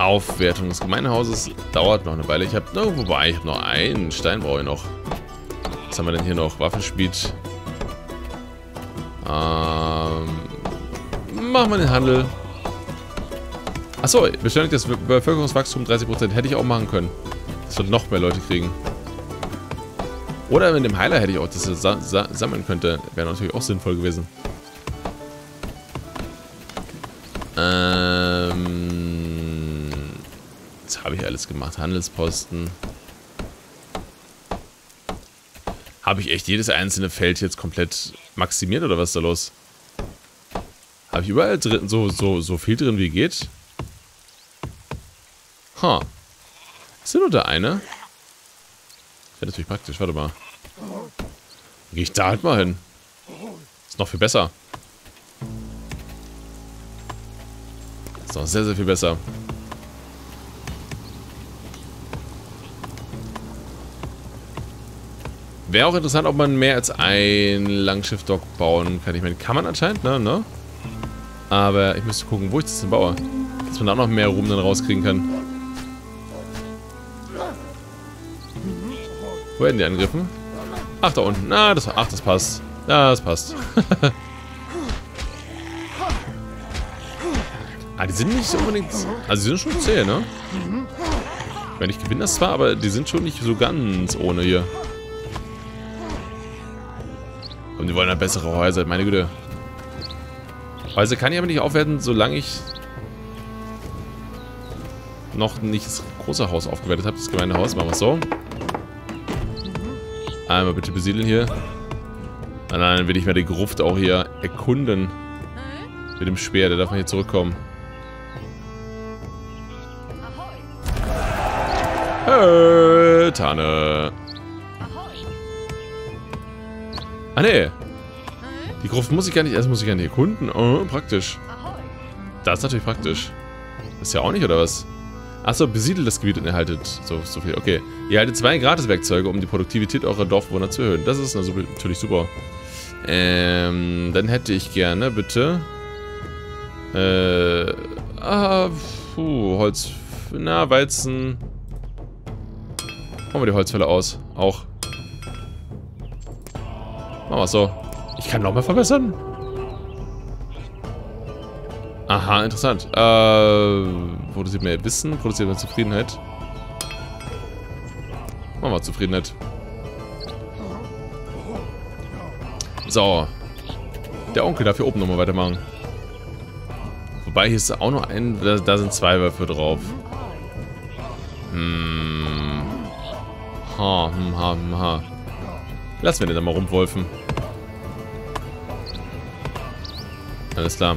Aufwertung des Gemeinhauses dauert noch eine Weile. Ich habe, no, wobei, ich habe noch einen Stein brauche ich noch. Was haben wir denn hier noch? Waffenspeed. Ähm, machen wir den Handel. Achso, beschleunigt das Bevölkerungswachstum 30%. Hätte ich auch machen können. Dass wir noch mehr Leute kriegen. Oder mit dem Heiler hätte ich auch das sa sa sammeln könnte. Wäre natürlich auch sinnvoll gewesen. Ähm, jetzt habe ich alles gemacht. Handelsposten. Habe ich echt jedes einzelne Feld jetzt komplett maximiert oder was ist da los? Habe ich überall drin, so, so, so viel drin wie geht? Ha. Huh. Ist denn nur der eine? Wäre natürlich praktisch, warte mal. Gehe ich da halt mal hin. Ist noch viel besser. Ist noch sehr, sehr viel besser. Wäre auch interessant, ob man mehr als ein Langschiff-Dock bauen kann. Ich meine, kann man anscheinend, ne? ne? Aber ich müsste gucken, wo ich das denn baue. Dass man da noch mehr Ruhm dann rauskriegen kann. Wo werden die angegriffen? Ach, da unten. Na, das, ach, das passt. Das passt. ah, die sind nicht unbedingt... Also, die sind schon zäh, ne? Wenn ich gewinne das zwar, aber die sind schon nicht so ganz ohne hier. Und die wollen halt bessere Häuser, meine Güte. Häuser kann ich aber nicht aufwerten, solange ich noch nicht das große Haus aufgewertet habe. Das gemeine Haus, machen wir es so. Einmal bitte besiedeln hier. Und dann will ich mir die Gruft auch hier erkunden. Mit dem Speer, der darf mal hier zurückkommen. Hey, Tanne. Ah, ne. Die Gruft muss ich gar nicht, erst muss ich gar nicht erkunden. Oh, praktisch. Das ist natürlich praktisch. Das ist ja auch nicht, oder was? Achso, besiedelt das Gebiet und erhaltet so, so viel. Okay. Ihr erhaltet zwei Gratiswerkzeuge, um die Produktivität eurer Dorfbewohner zu erhöhen. Das ist natürlich super. Ähm, dann hätte ich gerne, bitte. Äh, ah, puh, Holz. Na, Weizen. Machen wir die Holzfälle aus. Auch. Machen wir so. Ich kann nochmal verbessern. Aha, interessant. Äh, produziert mehr Wissen, produziert mehr Zufriedenheit. Machen wir Zufriedenheit. So. Der Onkel darf hier oben nochmal weitermachen. Wobei, hier ist auch noch ein... Da, da sind zwei Würfe drauf. Hm. Ha, hm, ha, hm, ha. Lassen wir den da mal rumwolfen. Alles klar.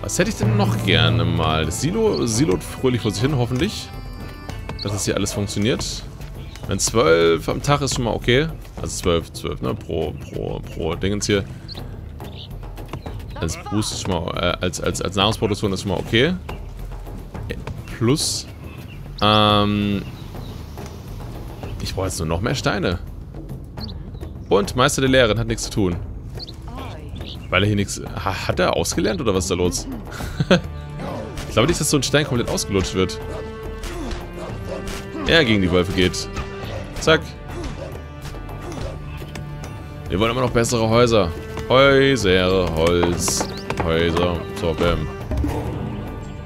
Was hätte ich denn noch gerne mal? Das Silo silot fröhlich vor sich hin, hoffentlich. Dass das hier alles funktioniert. Wenn 12 am Tag ist schon mal okay. Also 12, 12, ne? Pro, pro, pro Dingens hier. Als Boost ist schon mal, äh, als, als, als Nahrungsproduktion ist schon mal okay. Plus, ähm, ich brauche jetzt nur noch mehr Steine. Und Meister der Lehrerin hat nichts zu tun. Weil er hier nichts... Hat er ausgelernt oder was ist da los? ich glaube nicht, dass so ein Stein komplett ausgelutscht wird. Er gegen die Wölfe geht. Zack. Wir wollen immer noch bessere Häuser. Häuser, Holz, Häuser. So, bam.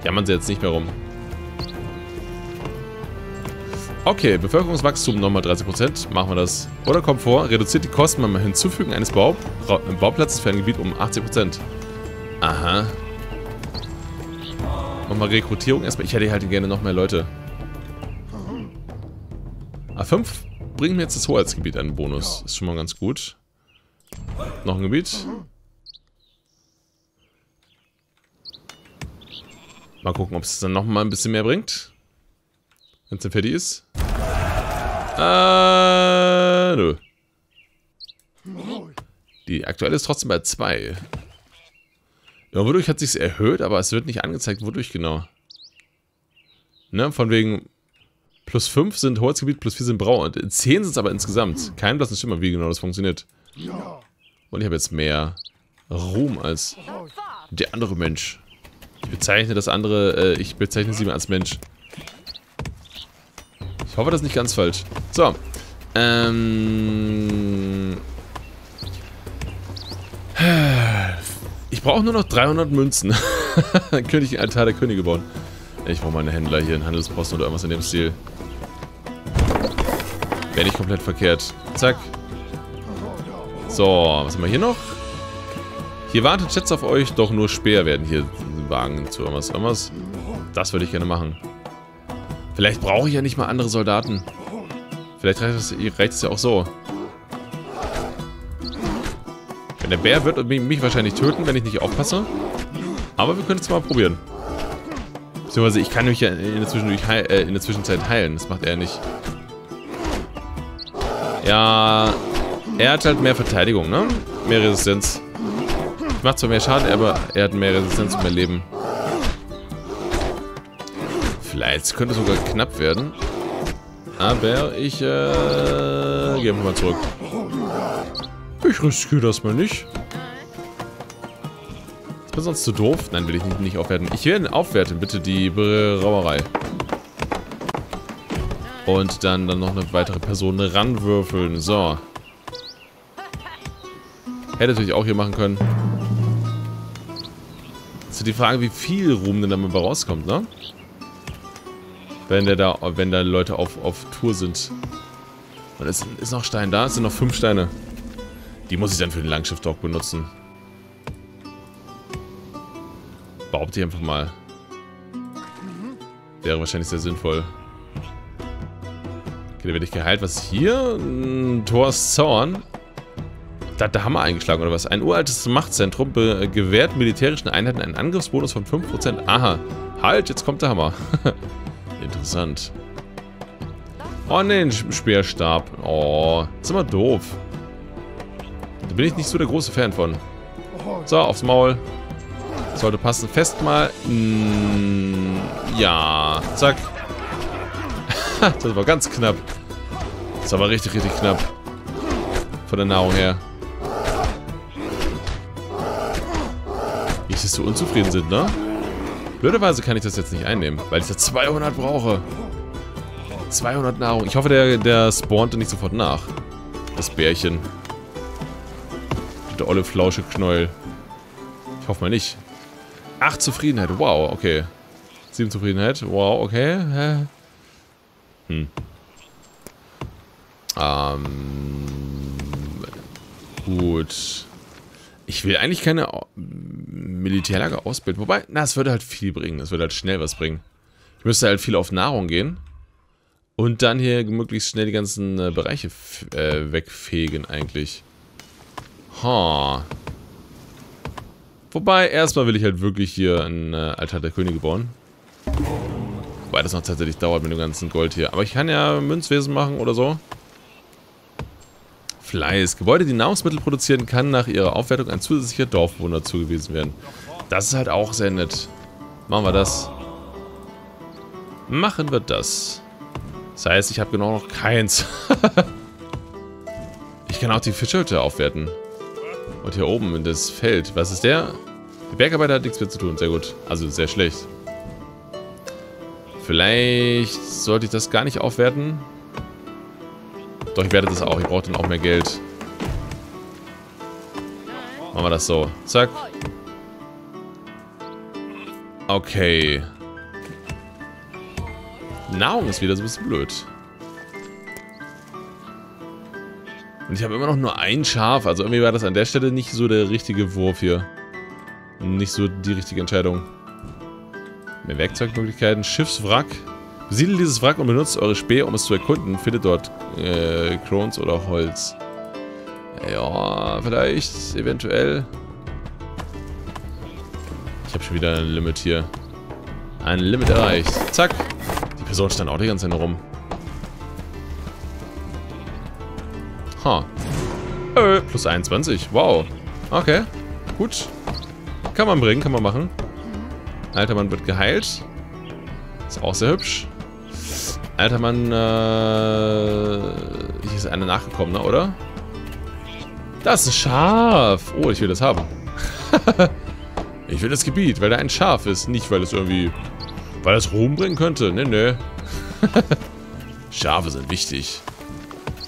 Jammern sie jetzt nicht mehr rum. Okay, Bevölkerungswachstum nochmal 30%. Machen wir das. Oder Komfort. Reduziert die Kosten beim Hinzufügen eines Bau Bauplatzes für ein Gebiet um 80%. Aha. Nochmal Rekrutierung erstmal. Ich hätte halt gerne noch mehr Leute. A5 bringt mir jetzt das Hoheitsgebiet einen Bonus. Ist schon mal ganz gut. Noch ein Gebiet. Mal gucken, ob es dann nochmal ein bisschen mehr bringt. Wenn es dann fertig ist. Äh, nö. Die aktuelle ist trotzdem bei 2. Ja, wodurch hat sich's erhöht, aber es wird nicht angezeigt, wodurch genau. Ne, von wegen plus 5 sind Holzgebiet, plus 4 sind Brau. Und 10 sind es aber insgesamt. Kein blassen Schimmer, wie genau das funktioniert. Und ich habe jetzt mehr Ruhm als der andere Mensch. bezeichne das andere, äh, ich bezeichne sie mal als Mensch. Ich hoffe, das ist nicht ganz falsch. So. Ähm... Ich brauche nur noch 300 Münzen. Dann könnte ich einen Altar der Könige bauen. Ich brauche mal einen Händler hier, einen Handelsposten oder irgendwas in dem Stil. Wäre nicht komplett verkehrt. Zack. So, was haben wir hier noch? Hier wartet Schätze auf euch, doch nur Speer werden hier wagen zu irgendwas. irgendwas. Das würde ich gerne machen. Vielleicht brauche ich ja nicht mal andere Soldaten. Vielleicht reicht es, reicht es ja auch so. Denn der Bär wird mich wahrscheinlich töten, wenn ich nicht aufpasse. Aber wir können es mal probieren. Beziehungsweise ich kann mich ja in der, äh, in der Zwischenzeit heilen. Das macht er nicht. Ja, er hat halt mehr Verteidigung, ne? Mehr Resistenz. Macht zwar mehr Schaden, aber er hat mehr Resistenz und mehr Leben. Vielleicht könnte es sogar knapp werden. Aber ich, äh, gehe mal zurück. Ich riskiere das mal nicht. Ist mir sonst zu doof? Nein, will ich nicht, nicht aufwerten. Ich will aufwerten, bitte, die Brauerei. Und dann, dann noch eine weitere Person ranwürfeln. So. Hätte natürlich auch hier machen können. Das ist die Frage, wie viel Ruhm denn da mal rauskommt, ne? Wenn der da, wenn da Leute auf, auf Tour sind. Und es ist noch Stein da, es sind noch fünf Steine. Die muss ich dann für den Langschiff-Dock benutzen. Behaupte ich einfach mal. Wäre wahrscheinlich sehr sinnvoll. Okay, da werde ich geheilt. Was ist hier? Ein Thors Zorn. Da hat der Hammer eingeschlagen, oder was? Ein uraltes Machtzentrum gewährt militärischen Einheiten einen Angriffsbonus von 5%. Aha. Halt, jetzt kommt der Hammer. Interessant. Oh ne, ein Speerstab. Oh, ist immer doof. Da bin ich nicht so der große Fan von. So, aufs Maul. Sollte passen. Fest mal. Mm, ja, zack. das war ganz knapp. Das war richtig, richtig knapp. Von der Nahrung her. Nicht, dass so unzufrieden sind, ne? Blöderweise kann ich das jetzt nicht einnehmen, weil ich da 200 brauche. 200 Nahrung. Ich hoffe, der, der spawnte nicht sofort nach. Das Bärchen. Der olle flausche Knäuel. Ich hoffe mal nicht. 8 Zufriedenheit. Wow, okay. 7 Zufriedenheit. Wow, okay. Hä? Hm. Ähm. Gut. Ich will eigentlich keine Militärlager ausbilden. Wobei, na, es würde halt viel bringen. Es würde halt schnell was bringen. Ich müsste halt viel auf Nahrung gehen. Und dann hier möglichst schnell die ganzen äh, Bereiche äh, wegfegen eigentlich. Ha. Wobei, erstmal will ich halt wirklich hier ein äh, Altar der Könige bauen. Wobei das noch tatsächlich dauert mit dem ganzen Gold hier. Aber ich kann ja Münzwesen machen oder so. Fleiß. Gebäude, die Nahrungsmittel produzieren, kann nach ihrer Aufwertung ein zusätzlicher Dorfbewohner zugewiesen werden. Das ist halt auch sehr nett. Machen wir das. Machen wir das. Das heißt, ich habe genau noch keins. ich kann auch die Fischhütte aufwerten. Und hier oben in das Feld. Was ist der? Der Bergarbeiter hat nichts mehr zu tun. Sehr gut. Also sehr schlecht. Vielleicht sollte ich das gar nicht aufwerten. Doch, ich werde das auch. Ich brauche dann auch mehr Geld. Machen wir das so. Zack. Okay. Nahrung ist wieder so ein bisschen blöd. Und ich habe immer noch nur ein Schaf. Also irgendwie war das an der Stelle nicht so der richtige Wurf hier. Nicht so die richtige Entscheidung. Mehr Werkzeugmöglichkeiten. Schiffswrack. Besiedelt dieses Wrack und benutzt eure Speer, um es zu erkunden. Findet dort äh, Crons oder Holz. Ja, vielleicht, eventuell. Ich habe schon wieder ein Limit hier. Ein Limit erreicht. Zack. Die Person stand auch die ganze Zeit rum. Ha. Huh. Äh, plus 21. Wow. Okay. Gut. Kann man bringen, kann man machen. Alter Mann wird geheilt. Ist auch sehr hübsch. Alter Mann, äh... Hier ist einer nachgekommen, ne, oder? Das ist ein Schaf. Oh, ich will das haben. Ich will das Gebiet, weil da ein Schaf ist. Nicht, weil es irgendwie... Weil es Ruhm bringen könnte. Ne, ne. Schafe sind wichtig.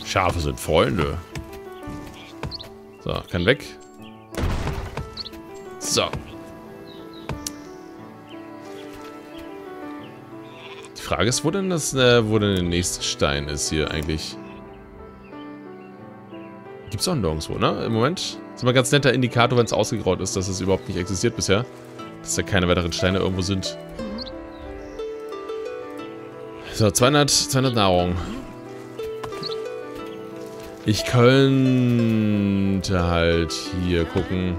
Schafe sind Freunde. So, kann weg. So. Frage ist, wo denn das, äh, wo denn der nächste Stein ist hier eigentlich. Gibt's auch nirgendwo, ne? Im Moment. Das ist immer ein ganz netter Indikator, wenn es ausgegraut ist, dass es überhaupt nicht existiert bisher. Dass da keine weiteren Steine irgendwo sind. So, 200, 200 Nahrung. Ich könnte halt hier gucken,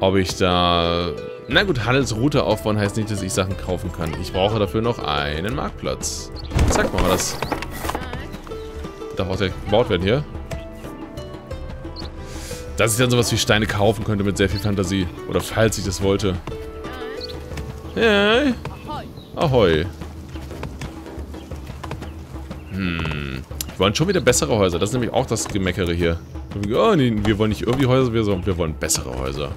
ob ich da... Na gut, Handelsroute aufbauen heißt nicht, dass ich Sachen kaufen kann. Ich brauche dafür noch einen Marktplatz. Zack, machen wir das. Darf auch direkt gebaut werden hier. Dass ich dann sowas wie Steine kaufen könnte mit sehr viel Fantasie. Oder falls ich das wollte. Ja. Ahoi. Hm. Wir wollen schon wieder bessere Häuser. Das ist nämlich auch das Gemeckere hier. Oh, nee, wir wollen nicht irgendwie Häuser, wir, wir wollen bessere Häuser.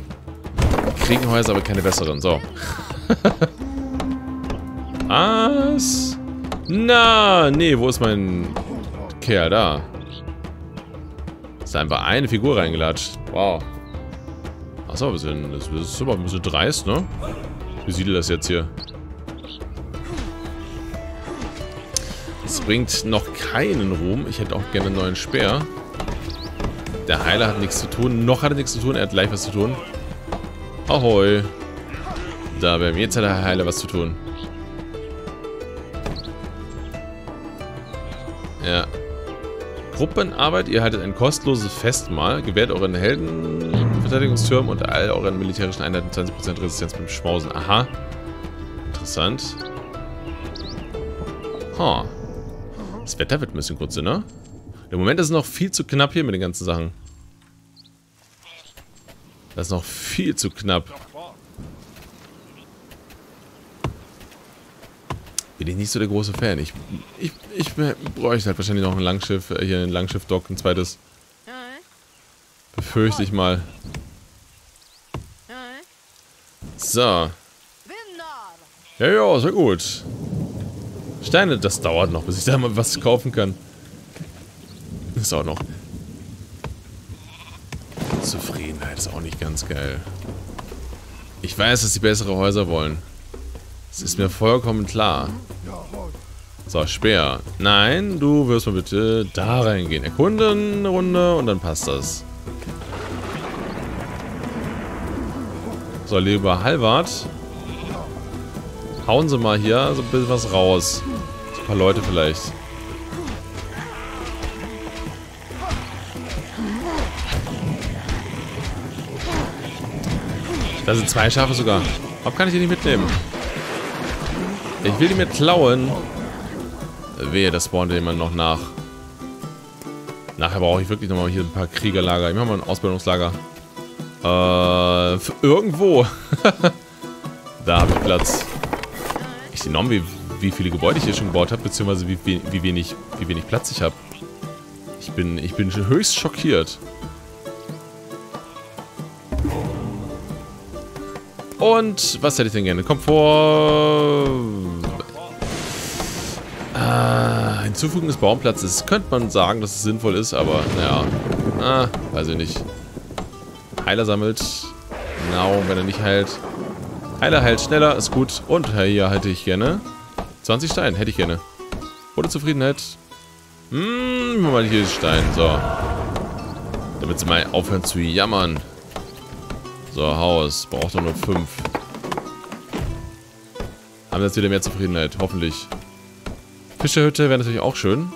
Wir kriegen Häuser, aber keine besseren. So. Was? Na, nee, wo ist mein Kerl? Da. Ist einfach eine Figur reingelatscht. Wow. Achso, das ist aber ein bisschen dreist, ne? Wie sieht das jetzt hier? Es bringt noch keinen Ruhm. Ich hätte auch gerne einen neuen Speer. Der Heiler hat nichts zu tun. Noch hat er nichts zu tun. Er hat gleich was zu tun. Ahoi. Da wäre jetzt hat der Heiler was zu tun. Ja. Gruppenarbeit. Ihr haltet ein kostenloses Festmahl. Gewährt euren Helden Verteidigungstürmen und all euren militärischen Einheiten 20% Resistenz beim Schmausen. Aha. Interessant. Huh. Das Wetter wird ein bisschen kurz, ne? Im Moment ist es noch viel zu knapp hier mit den ganzen Sachen. Das ist noch viel zu knapp. Bin ich nicht so der große Fan. Ich, ich, ich bräuchte halt wahrscheinlich noch ein Langschiff, äh, hier ein Langschiff-Dock, ein zweites. Befürchte ich mal. So. Ja, ja, sehr gut. Steine, das dauert noch, bis ich da mal was kaufen kann. Das dauert noch. Zufriedenheit ist auch nicht ganz geil. Ich weiß, dass sie bessere Häuser wollen. Das ist mir vollkommen klar. So, Speer. Nein, du wirst mal bitte da reingehen. Erkunden eine Runde und dann passt das. So, lieber Halvard. Hauen Sie mal hier so ein bisschen was raus paar Leute vielleicht. Da sind zwei Schafe sogar. Warum kann ich die nicht mitnehmen? Ich will die mir klauen. Wehe, das spawnt jemand noch nach. Nachher brauche ich wirklich nochmal hier ein paar Kriegerlager. Ich mache mal ein Ausbildungslager. Äh, irgendwo. da habe ich Platz. Ich enorm, wie wie viele Gebäude ich hier schon gebaut habe, beziehungsweise wie, wie, wenig, wie wenig Platz ich habe. Ich bin, ich bin höchst schockiert. Und was hätte ich denn gerne? Komfort. Ah, Hinzufügen des Baumplatzes. Könnte man sagen, dass es sinnvoll ist, aber naja. Ah, weiß ich nicht. Heiler sammelt. Nahrung, wenn er nicht heilt. Heiler heilt schneller, ist gut. Und hier halte ich gerne. 20 Steine, hätte ich gerne. Oder Zufriedenheit. Hm, mal hier Stein. So. Damit sie mal aufhören zu jammern. So, Haus. Braucht doch nur 5. Haben jetzt wieder mehr Zufriedenheit. Hoffentlich. Fischerhütte wäre natürlich auch schön.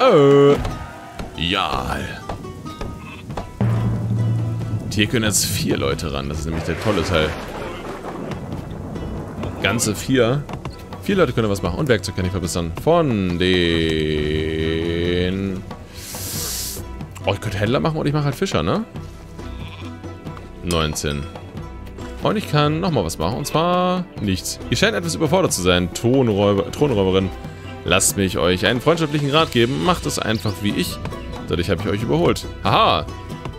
Oh. Ja. hier können jetzt vier Leute ran. Das ist nämlich der tolle Teil ganze vier. Vier Leute können was machen. Und Werkzeug kann ich verbessern. Von den... Oh, ich könnte Händler machen und ich mache halt Fischer, ne? 19. Und ich kann nochmal was machen. Und zwar nichts. Ihr scheint etwas überfordert zu sein, Tonräuber, Thronräuberin. Lasst mich euch einen freundschaftlichen Rat geben. Macht es einfach wie ich. Dadurch habe ich euch überholt. Haha.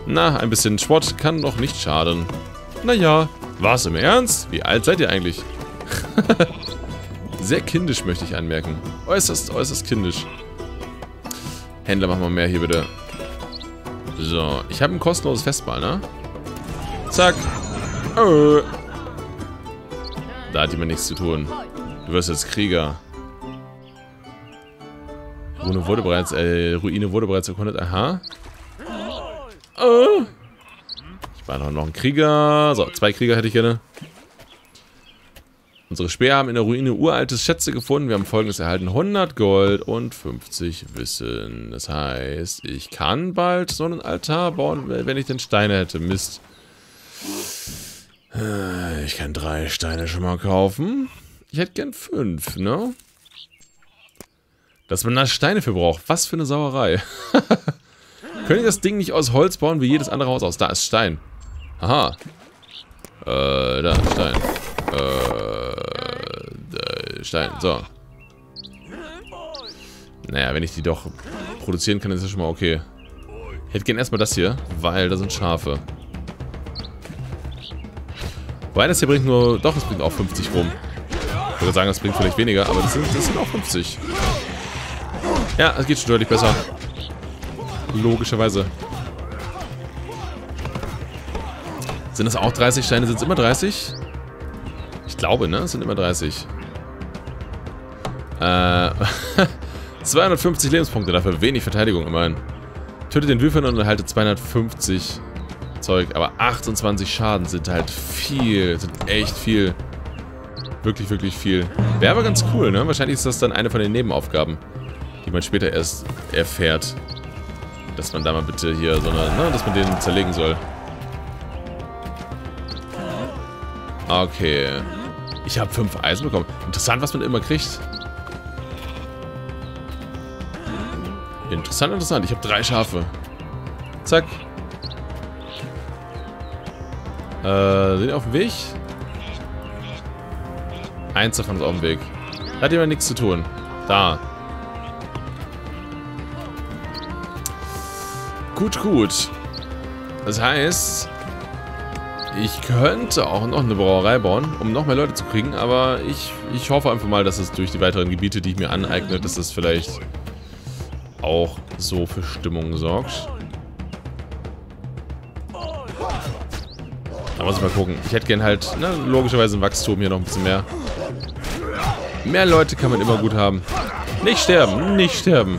Na, ein bisschen Sport kann doch nicht schaden. Naja, was im Ernst? Wie alt seid ihr eigentlich? Sehr kindisch, möchte ich anmerken. Äußerst, äußerst kindisch. Händler, mach mal mehr hier bitte. So, ich habe ein kostenloses Festball, ne? Zack. Äh. Da hat jemand nichts zu tun. Du wirst jetzt Krieger. Ruine wurde bereits, äh, Ruine wurde bereits erkundet. Aha. Äh. Ich war noch ein Krieger. So, zwei Krieger hätte ich gerne. Unsere Speer haben in der Ruine uraltes Schätze gefunden. Wir haben folgendes erhalten. 100 Gold und 50 Wissen. Das heißt, ich kann bald so einen Altar bauen, wenn ich den Steine hätte. Mist. Äh, ich kann drei Steine schon mal kaufen. Ich hätte gern fünf, ne? Dass man da Steine für braucht. Was für eine Sauerei. Können ich das Ding nicht aus Holz bauen, wie jedes andere Haus aus? Da ist Stein. Aha. Äh, da, Stein. Äh, Stein. So. Naja, wenn ich die doch produzieren kann, ist das schon mal okay. Ich hätte gerne erstmal das hier, weil da sind Schafe. Wobei das hier bringt nur... Doch, es bringt auch 50 rum. Ich würde sagen, das bringt vielleicht weniger, aber das sind, das sind auch 50. Ja, es geht schon deutlich besser. Logischerweise. Sind das auch 30 Steine? Sind es immer 30? Ich glaube, ne? Es sind immer 30. Äh, 250 Lebenspunkte, dafür wenig Verteidigung immerhin. Tötet den Würfel und erhalte 250 Zeug. Aber 28 Schaden sind halt viel, sind echt viel. Wirklich, wirklich viel. Wäre aber ganz cool, ne? Wahrscheinlich ist das dann eine von den Nebenaufgaben, die man später erst erfährt. Dass man da mal bitte hier so eine, ne, dass man den zerlegen soll. Okay. Ich habe fünf Eisen bekommen. Interessant, was man immer kriegt. Interessant, interessant. Ich habe drei Schafe. Zack. Äh, sind die auf dem Weg? Eins davon ist auf dem Weg. Da hat jemand nichts zu tun. Da. Gut, gut. Das heißt, ich könnte auch noch eine Brauerei bauen, um noch mehr Leute zu kriegen, aber ich, ich hoffe einfach mal, dass es durch die weiteren Gebiete, die ich mir aneigne, dass es vielleicht auch so für Stimmung sorgt. Muss ich mal gucken. Ich hätte gern halt, ne, logischerweise ein Wachstum hier noch ein bisschen mehr. Mehr Leute kann man immer gut haben. Nicht sterben, nicht sterben.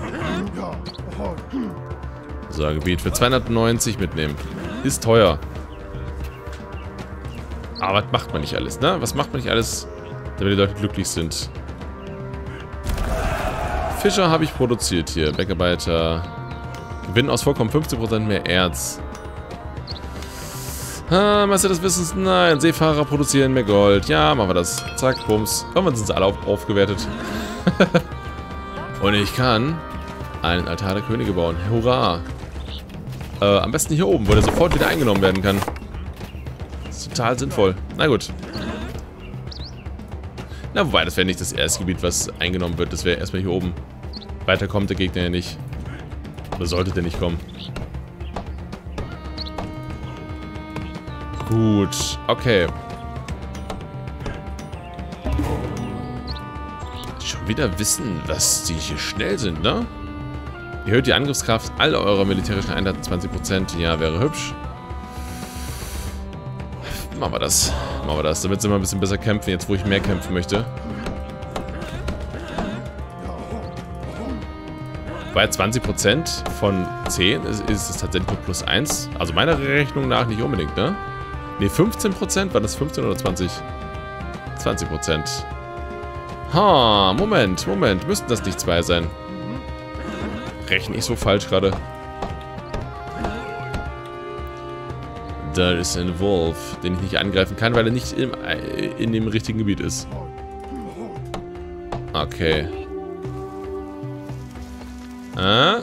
So, Gebiet für 290 mitnehmen. Ist teuer. Aber was macht man nicht alles, ne? Was macht man nicht alles, damit die Leute glücklich sind? Fischer habe ich produziert hier. Bergarbeiter. Gewinn aus Vorkommen 15% mehr Erz. Ah, Meister des Wissens, nein. Seefahrer produzieren mehr Gold. Ja, machen wir das. Zack, bums. Irgendwann sind sie alle auf, aufgewertet. Und ich kann einen Altar der Könige bauen. Hurra. Äh, am besten hier oben, wo der sofort wieder eingenommen werden kann. Ist total sinnvoll. Na gut. Na, wobei, das wäre nicht das erste Gebiet, was eingenommen wird. Das wäre erstmal hier oben. Weiter kommt der Gegner ja nicht. Oder sollte der nicht kommen. Gut, okay. Schon wieder wissen, dass die hier schnell sind, ne? Erhöht die Angriffskraft aller eurer militärischen Einheiten 20%. Ja, wäre hübsch. Machen wir das. Machen wir das, damit sie mal ein bisschen besser kämpfen, jetzt wo ich mehr kämpfen möchte. Bei 20% von 10 ist, ist es tatsächlich nur plus 1. Also meiner Rechnung nach nicht unbedingt, ne? Ne, 15%? War das 15 oder 20? 20%. Ha, Moment, Moment. Müssten das nicht zwei sein? Rechne ich so falsch gerade? Da ist ein Wolf, den ich nicht angreifen kann, weil er nicht im, äh, in dem richtigen Gebiet ist. Okay. Ah?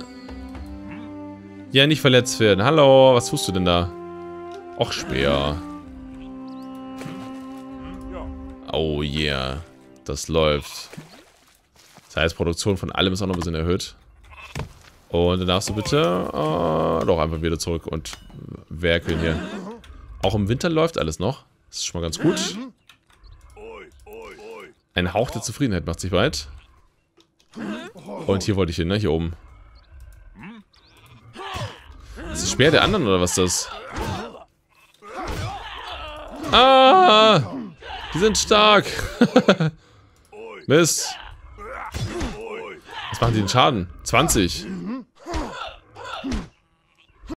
Ja, nicht verletzt werden. Hallo, was tust du denn da? Och, Speer. Oh yeah. Das läuft. Das heißt, Produktion von allem ist auch noch ein bisschen erhöht. Und dann darfst du bitte äh, doch einfach wieder zurück und werkeln hier. Auch im Winter läuft alles noch. Das ist schon mal ganz gut. Ein Hauch der Zufriedenheit macht sich weit. Und hier wollte ich hin, ne? Hier oben. Das ist Speer der anderen, oder was ist das? Ah! Die sind stark. Mist. Was machen die denn Schaden? 20.